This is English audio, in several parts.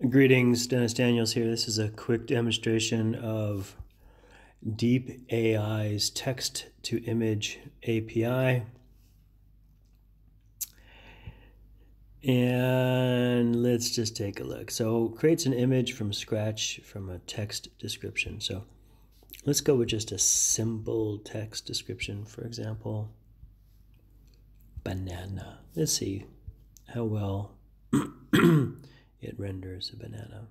Greetings, Dennis Daniels here. This is a quick demonstration of Deep AI's text to image API. And let's just take a look. So creates an image from scratch from a text description. So let's go with just a simple text description, for example, banana. Let's see how well it renders a banana.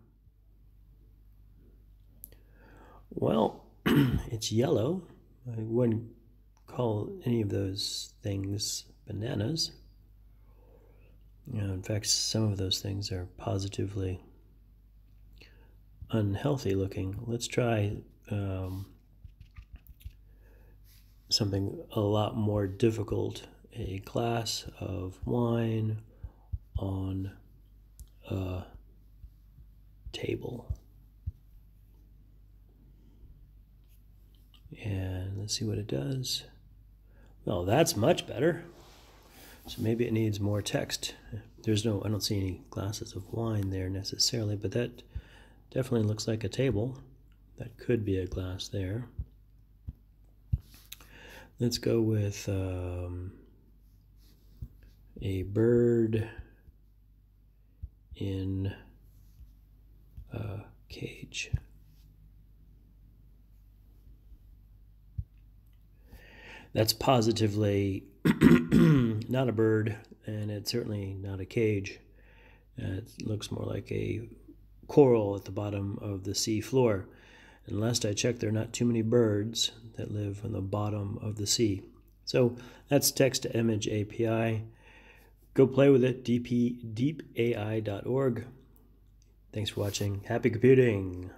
Well, it's yellow. I wouldn't call any of those things bananas. You know, in fact, some of those things are positively unhealthy looking. Let's try um, something a lot more difficult a glass of wine on table. And let's see what it does. Well, that's much better. So maybe it needs more text. There's no, I don't see any glasses of wine there necessarily, but that definitely looks like a table. That could be a glass there. Let's go with um, a bird in cage. That's positively not a bird, and it's certainly not a cage. it looks more like a coral at the bottom of the sea floor. And last I checked, there are not too many birds that live on the bottom of the sea. So that's text to image API. Go play with it, dp, deepai.org. Thanks for watching. Happy computing.